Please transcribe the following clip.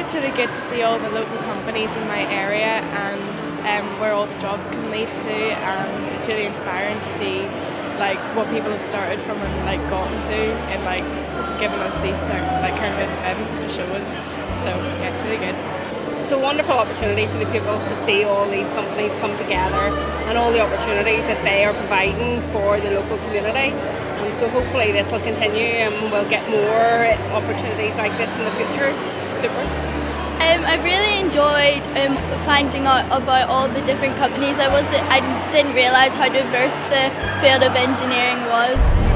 it's really good to see all the local companies in my area and um, where all the jobs can lead to, and it's really inspiring to see like what people have started from and like gotten to, and like giving us these certain like kind of events to show us. So yeah, it's really good. It's a wonderful opportunity for the pupils to see all these companies come together and all the opportunities that they are providing for the local community. And so hopefully this will continue and we'll get more opportunities like this in the future. Super. Um, I really enjoyed um, finding out about all the different companies. I was I didn't realise how diverse the field of engineering was.